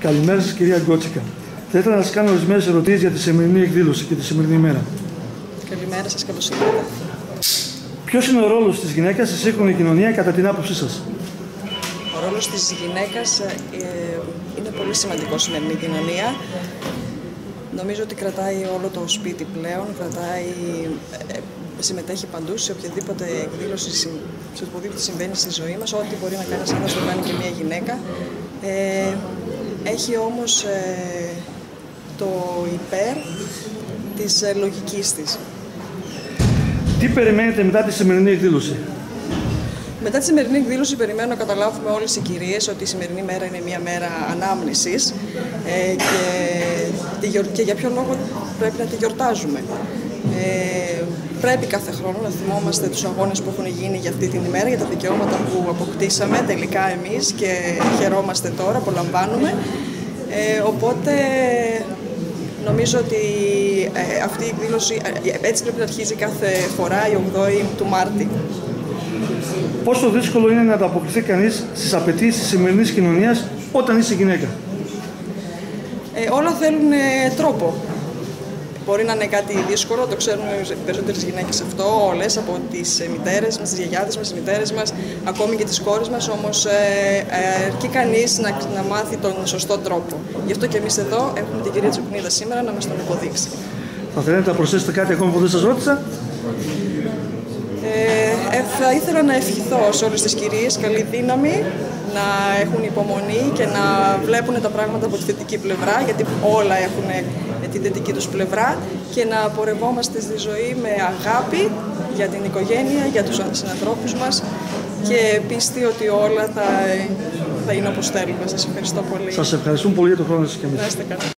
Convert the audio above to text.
Καλημέρα σας, κυρία Γκότσικα. Θα ήθελα να σας κάνω ορισμένες ερωτήσεις για τη σημερινή εκδήλωση και τη σημερινή ημέρα. Καλημέρα σας, καλώς ήρθατε. Ποιος είναι ο ρόλος της γυναίκας στη σύγχρονη κοινωνία κατά την άποψή σας, Ο ρόλος της γυναίκας ε, είναι πολύ σημαντικός στην ελληνική κοινωνία. Νομίζω ότι κρατάει όλο το σπίτι πλέον, κρατάει, ε, συμμετέχει παντού σε οποιαδήποτε εκδήλωση, σε οτιδήποτε συμβαίνει στη ζωή μας, ό,τι μπορεί να κάνει ένα το κάνει και μια γυναίκα. Ε, έχει όμως ε, το υπέρ της ε, λογικής της. Τι περιμένετε μετά τη σημερινή εκδήλωση, Μετά τη σημερινή εκδήλωση περιμένω να καταλάβουμε όλες οι κυρίες ότι η σημερινή μέρα είναι μια μέρα ανάμνησης ε, και, και για ποιο λόγο πρέπει να τη γιορτάζουμε. Ε, πρέπει κάθε χρόνο να θυμόμαστε τους αγώνες που έχουν γίνει για αυτή την ημέρα, για τα δικαιώματα που αποκτήσαμε τελικά εμείς και χαιρόμαστε τώρα, απολαμβάνουμε. Ε, οπότε νομίζω ότι ε, αυτή η εκδήλωση ε, έτσι πρέπει να αρχίζει κάθε φορά η 8η του Μάρτη. Πόσο δύσκολο είναι να ανταποκριθεί κανείς στις απαιτήσεις της σημερινής κοινωνίας όταν είσαι γυναίκα; Ε, όλα θέλουν ε, τρόπο. Μπορεί να είναι κάτι δύσκολο, το ξέρουν οι περισσότερες γυναίκες αυτό, όλες από τις μητέρες μας, τις γιαγιάδες μας, τις μητέρες μας, ακόμη και τις κόρες μας. Όμως ε, ε, αρκεί κανείς να, να μάθει τον σωστό τρόπο. Γι' αυτό και εμείς εδώ έχουμε την κυρία Τσουκνίδα σήμερα να μας τον υποδείξει. Θα θέλετε να προσθέσετε κάτι ακόμα που δεν σας ρώτησα; Ε, θα ήθελα να ευχηθώ σε όλες τις κυρίες καλή δύναμη, να έχουν υπομονή και να βλέπουν τα πράγματα από τη θετική πλευρά, γιατί όλα έχουν τη θετική τους πλευρά και να πορευόμαστε στη ζωή με αγάπη για την οικογένεια, για τους συνανθρώπους μας και πίστη ότι όλα θα, θα είναι όπως θέλουμε. Σας ευχαριστώ πολύ. Σας ευχαριστούμε πολύ για τον χρόνο σας και εμείς. Να είστε καλά.